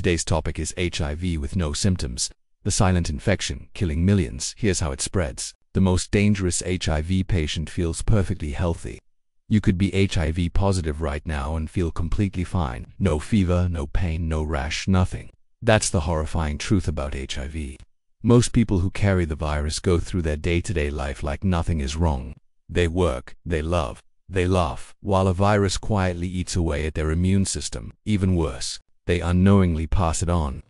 Today's topic is HIV with no symptoms. The silent infection, killing millions. Here's how it spreads. The most dangerous HIV patient feels perfectly healthy. You could be HIV positive right now and feel completely fine. No fever, no pain, no rash, nothing. That's the horrifying truth about HIV. Most people who carry the virus go through their day-to-day life like nothing is wrong. They work, they love, they laugh, while a virus quietly eats away at their immune system. Even worse, they unknowingly pass it on.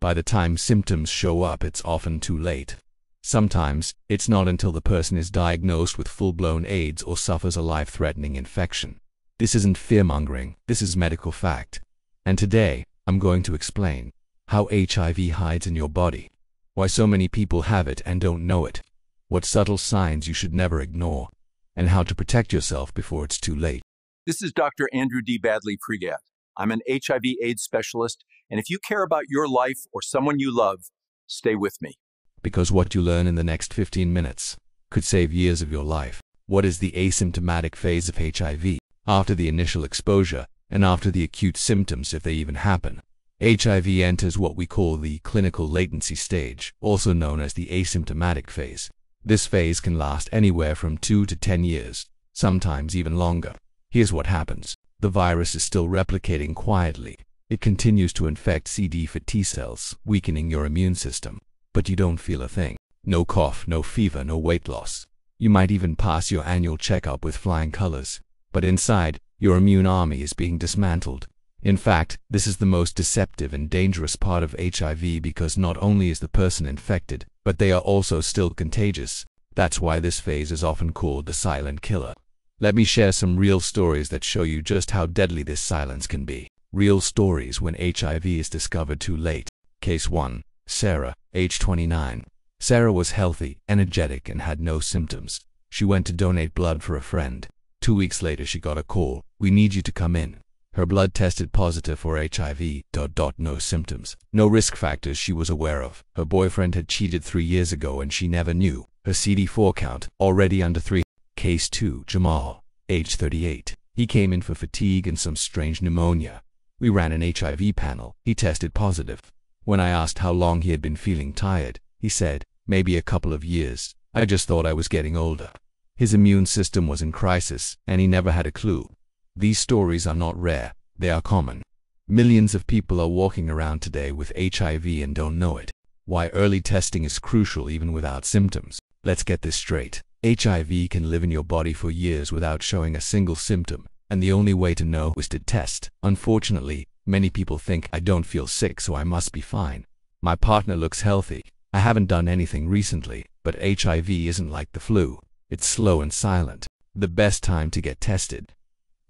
By the time symptoms show up, it's often too late. Sometimes, it's not until the person is diagnosed with full-blown AIDS or suffers a life-threatening infection. This isn't fear-mongering, this is medical fact. And today, I'm going to explain how HIV hides in your body, why so many people have it and don't know it, what subtle signs you should never ignore, and how to protect yourself before it's too late. This is Dr. Andrew D. Badley Pregat. I'm an HIV AIDS specialist, and if you care about your life or someone you love, stay with me. Because what you learn in the next 15 minutes could save years of your life. What is the asymptomatic phase of HIV? After the initial exposure, and after the acute symptoms if they even happen. HIV enters what we call the clinical latency stage, also known as the asymptomatic phase. This phase can last anywhere from 2 to 10 years, sometimes even longer. Here's what happens. The virus is still replicating quietly. It continues to infect CD4 T cells, weakening your immune system. But you don't feel a thing. No cough, no fever, no weight loss. You might even pass your annual checkup with flying colors. But inside, your immune army is being dismantled. In fact, this is the most deceptive and dangerous part of HIV because not only is the person infected, but they are also still contagious. That's why this phase is often called the silent killer. Let me share some real stories that show you just how deadly this silence can be. Real stories when HIV is discovered too late. Case 1. Sarah, age 29. Sarah was healthy, energetic, and had no symptoms. She went to donate blood for a friend. Two weeks later, she got a call. We need you to come in. Her blood tested positive for HIV, dot, dot, no symptoms. No risk factors she was aware of. Her boyfriend had cheated three years ago and she never knew. Her CD4 count, already under 3. Case 2, Jamal, age 38. He came in for fatigue and some strange pneumonia. We ran an HIV panel. He tested positive. When I asked how long he had been feeling tired, he said, maybe a couple of years. I just thought I was getting older. His immune system was in crisis, and he never had a clue. These stories are not rare, they are common. Millions of people are walking around today with HIV and don't know it. Why early testing is crucial even without symptoms. Let's get this straight. HIV can live in your body for years without showing a single symptom, and the only way to know is to test. Unfortunately, many people think I don't feel sick so I must be fine. My partner looks healthy. I haven't done anything recently, but HIV isn't like the flu. It's slow and silent. The best time to get tested.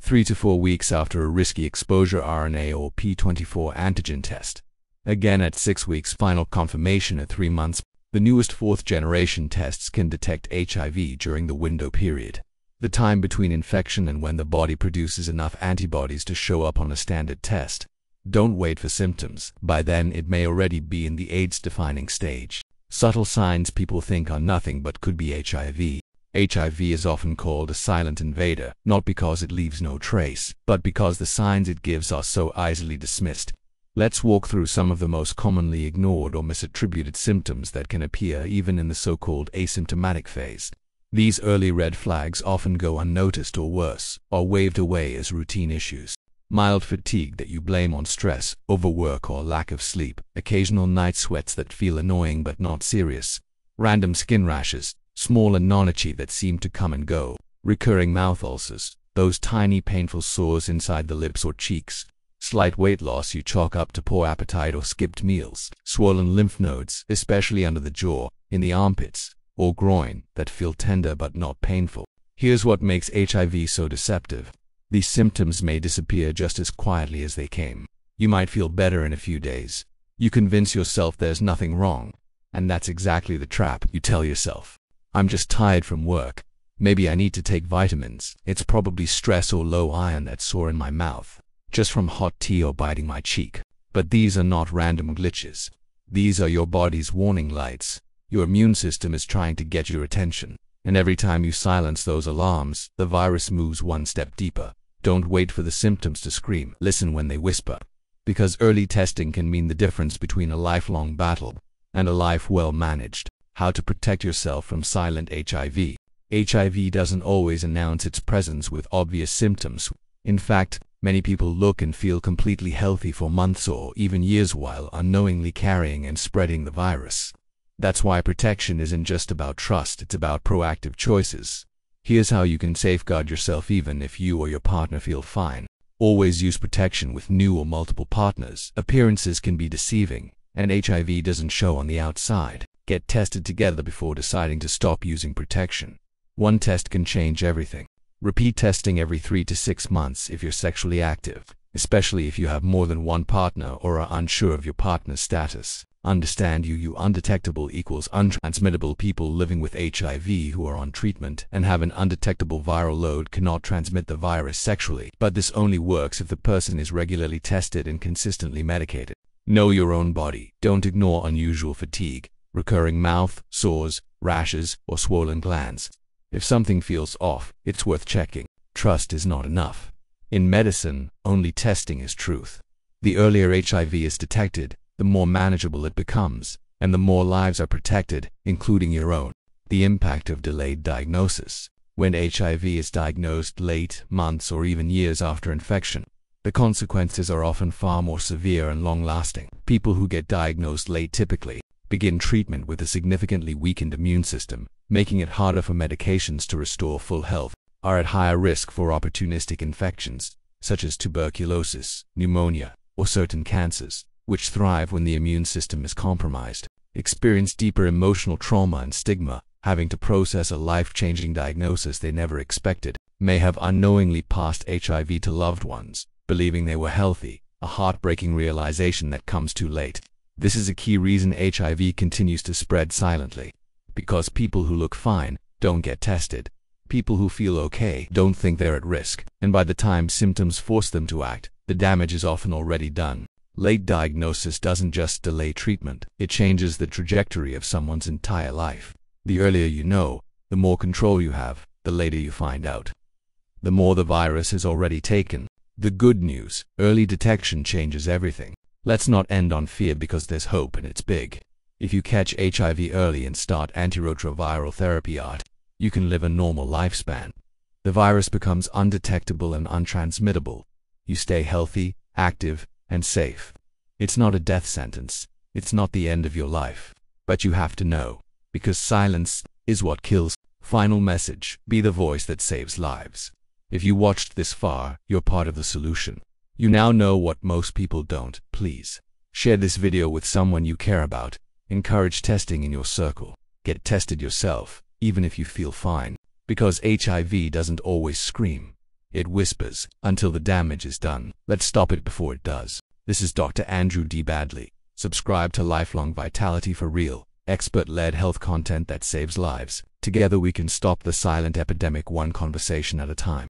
3 to 4 weeks after a risky exposure RNA or P24 antigen test. Again at 6 weeks final confirmation at 3 months the newest fourth-generation tests can detect HIV during the window period, the time between infection and when the body produces enough antibodies to show up on a standard test. Don't wait for symptoms. By then, it may already be in the AIDS-defining stage. Subtle signs people think are nothing but could be HIV. HIV is often called a silent invader, not because it leaves no trace, but because the signs it gives are so easily dismissed. Let's walk through some of the most commonly ignored or misattributed symptoms that can appear even in the so-called asymptomatic phase. These early red flags often go unnoticed or worse, are waved away as routine issues. Mild fatigue that you blame on stress, overwork or lack of sleep, occasional night sweats that feel annoying but not serious, random skin rashes, small and non-itchy that seem to come and go, recurring mouth ulcers, those tiny painful sores inside the lips or cheeks, Slight weight loss you chalk up to poor appetite or skipped meals. Swollen lymph nodes, especially under the jaw, in the armpits, or groin, that feel tender but not painful. Here's what makes HIV so deceptive. These symptoms may disappear just as quietly as they came. You might feel better in a few days. You convince yourself there's nothing wrong. And that's exactly the trap. You tell yourself, I'm just tired from work. Maybe I need to take vitamins. It's probably stress or low iron that's sore in my mouth just from hot tea or biting my cheek. But these are not random glitches. These are your body's warning lights. Your immune system is trying to get your attention. And every time you silence those alarms, the virus moves one step deeper. Don't wait for the symptoms to scream. Listen when they whisper. because early testing can mean the difference between a lifelong battle and a life well managed. How to protect yourself from silent HIV. HIV doesn't always announce its presence with obvious symptoms. In fact, many people look and feel completely healthy for months or even years while unknowingly carrying and spreading the virus. That's why protection isn't just about trust, it's about proactive choices. Here's how you can safeguard yourself even if you or your partner feel fine. Always use protection with new or multiple partners. Appearances can be deceiving, and HIV doesn't show on the outside. Get tested together before deciding to stop using protection. One test can change everything. Repeat testing every 3 to 6 months if you're sexually active, especially if you have more than one partner or are unsure of your partner's status. Understand UU undetectable equals untransmittable people living with HIV who are on treatment and have an undetectable viral load cannot transmit the virus sexually, but this only works if the person is regularly tested and consistently medicated. Know your own body. Don't ignore unusual fatigue, recurring mouth, sores, rashes, or swollen glands. If something feels off, it's worth checking. Trust is not enough. In medicine, only testing is truth. The earlier HIV is detected, the more manageable it becomes, and the more lives are protected, including your own. The impact of delayed diagnosis. When HIV is diagnosed late, months, or even years after infection, the consequences are often far more severe and long-lasting. People who get diagnosed late typically begin treatment with a significantly weakened immune system, making it harder for medications to restore full health, are at higher risk for opportunistic infections, such as tuberculosis, pneumonia, or certain cancers which thrive when the immune system is compromised, experience deeper emotional trauma and stigma, having to process a life-changing diagnosis they never expected, may have unknowingly passed HIV to loved ones, believing they were healthy, a heartbreaking realization that comes too late. This is a key reason HIV continues to spread silently. Because people who look fine don't get tested. People who feel okay don't think they're at risk, and by the time symptoms force them to act, the damage is often already done. Late diagnosis doesn't just delay treatment, it changes the trajectory of someone's entire life. The earlier you know, the more control you have, the later you find out. The more the virus is already taken. The good news, early detection changes everything. Let's not end on fear because there's hope and it's big. If you catch HIV early and start antiretroviral therapy art, you can live a normal lifespan. The virus becomes undetectable and untransmittable. You stay healthy, active, and safe. It's not a death sentence. It's not the end of your life. But you have to know, because silence is what kills. Final message, be the voice that saves lives. If you watched this far, you're part of the solution. You now know what most people don't. Please, share this video with someone you care about. Encourage testing in your circle. Get tested yourself, even if you feel fine. Because HIV doesn't always scream. It whispers until the damage is done. Let's stop it before it does. This is Dr. Andrew D. Badley. Subscribe to Lifelong Vitality for real, expert-led health content that saves lives. Together we can stop the silent epidemic one conversation at a time.